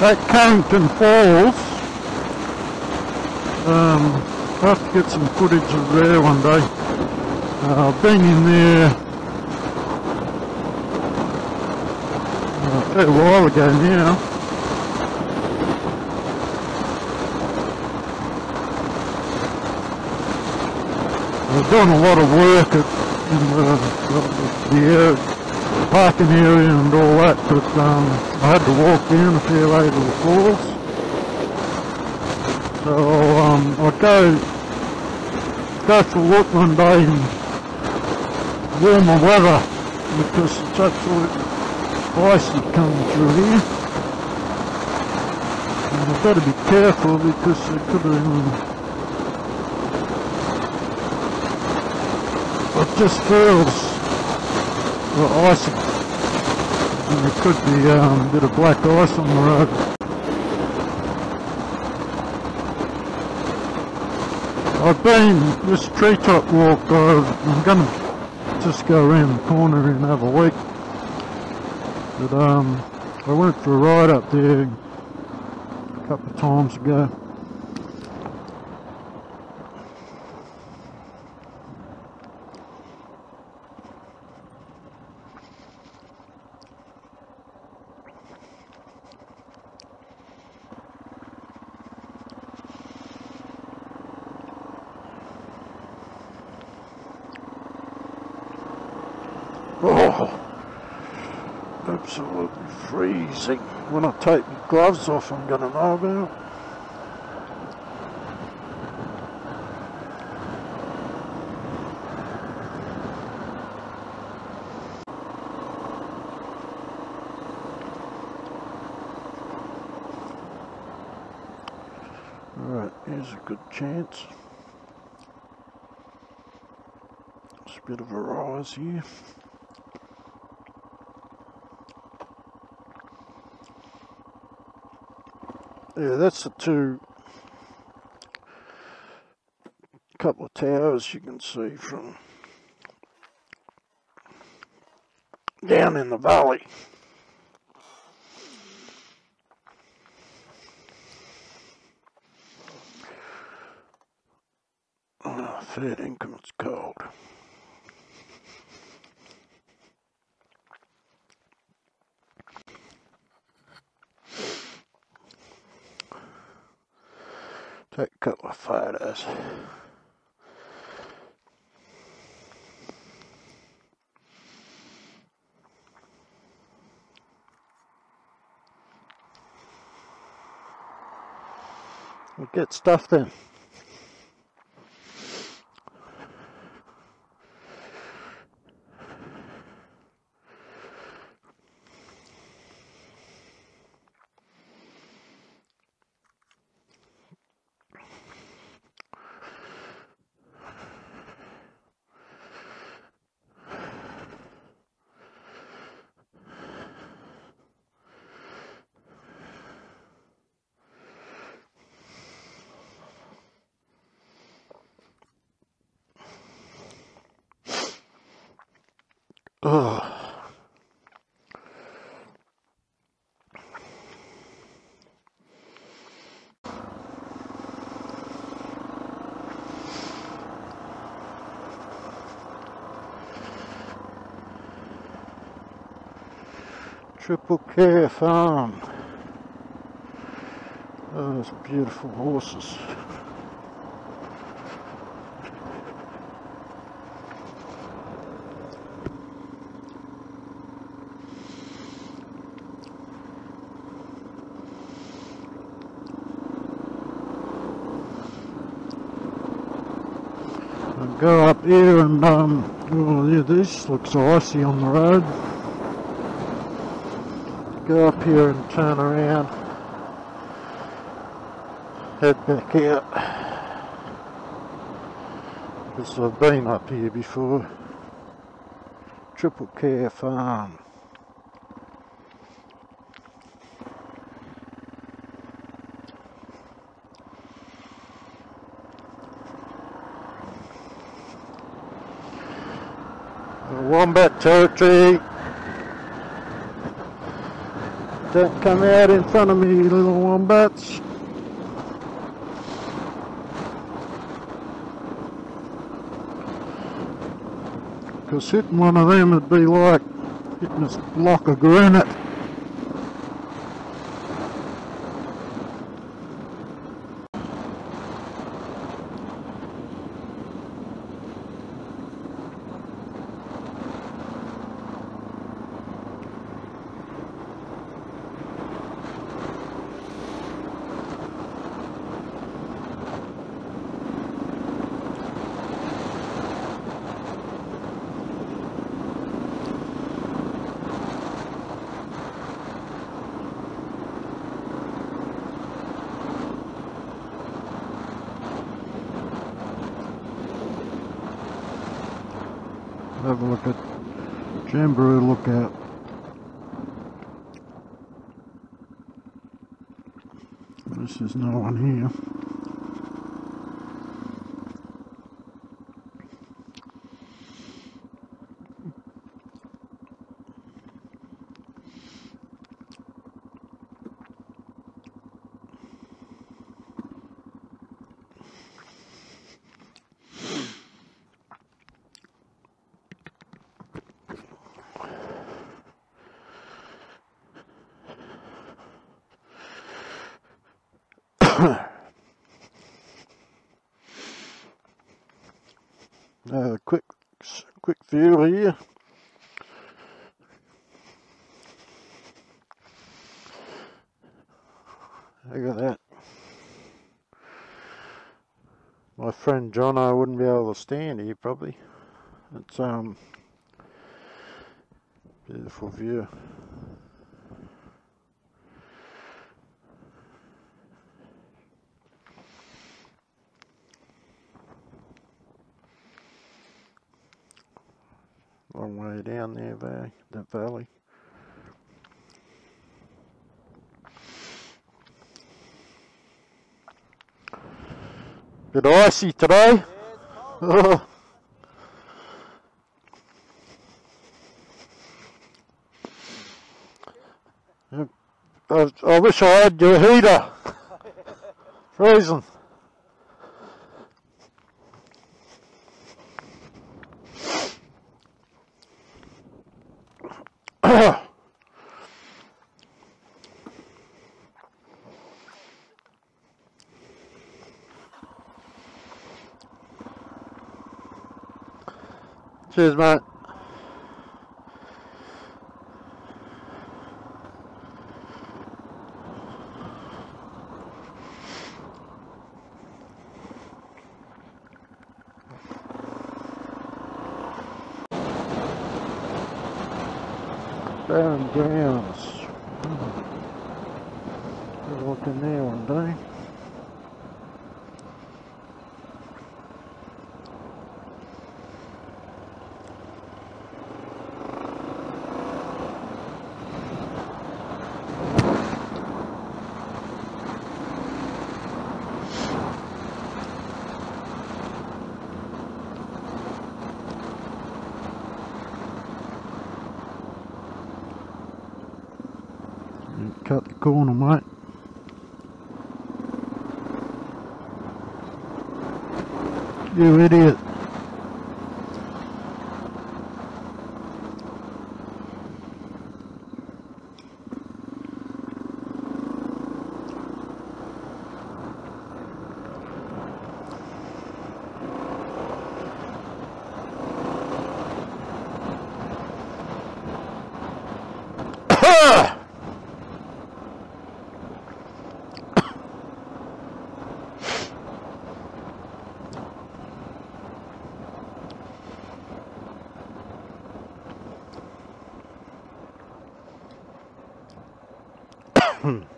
at Carrington Falls. Um, I'll have to get some footage of there one day. Uh, I've been in there uh, a fair while ago now. I've done a lot of work at, in the, the uh, parking area and all that, but um, I had to walk down a fair way to the falls. So um, I'd go, go for a look one day in warmer weather because it's absolutely icy coming through here. And I've got to be careful because it could have um, it just feels well, icy. And there could be um, a bit of black ice on the road. I've been this treetop walk, I'm going to just go around the corner and have a week. But um, I went for a ride up there a couple of times ago. Oh, absolutely freezing. When I take my gloves off, I'm going to know about. Alright, here's a good chance. It's a bit of a rise here. Yeah, that's the two couple of towers you can see from down in the valley. Oh, fair income it's Take a couple of photos. Get stuff then. Triple Care Farm. Those beautiful horses. I'll go up here and um, oh yeah, this looks icy on the road. Go up here and turn around, head back out. Because I've been up here before. Triple Care Farm. Wombat territory. Don't come out in front of me, you little wombats. Because hitting one of them would be like hitting a block of granite. Have a look at Jamberoo Lookout. This is no one here. Uh, quick, here. Look at that. My friend John, I wouldn't be able to stand here probably. It's um beautiful view. long way down there, valley, that valley. Bit icy today. I, I wish I had your heater. Freezing. Cheers, mate. Barren Grounds. We'll in there one day. Cut the corner, mate. You idiot. Hmm.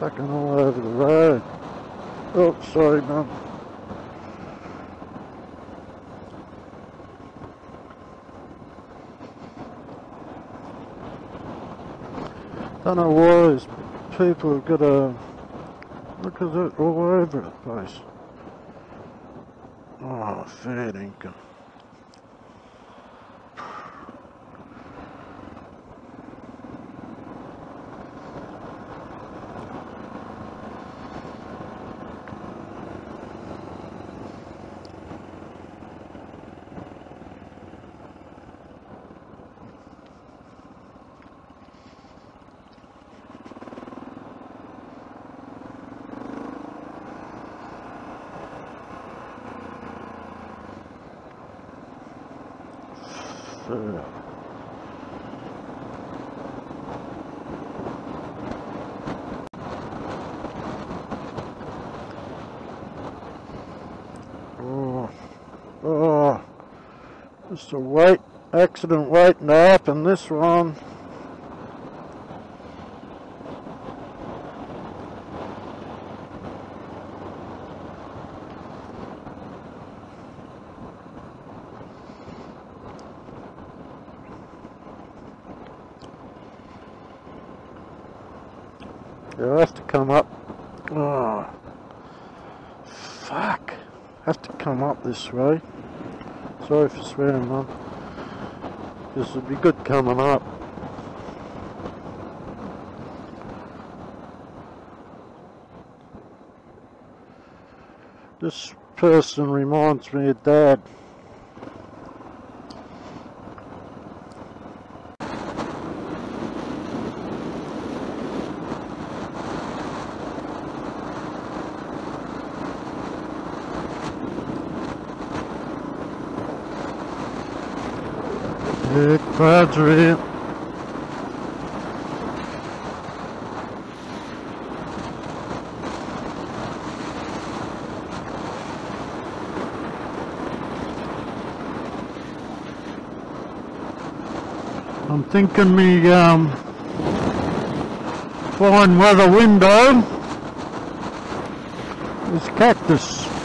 fucking all over the road. Oh, sorry, mum. Don't know why these people have got a look at it all over the place. Oh, fair income. So, oh, oh, just a white accident waiting to happen, this one. You'll have to come up. Oh, fuck. Have to come up this way. Sorry for swearing, Mum. This would be good coming up. This person reminds me of Dad. Big battery. I'm thinking me um, fine weather window is cactus.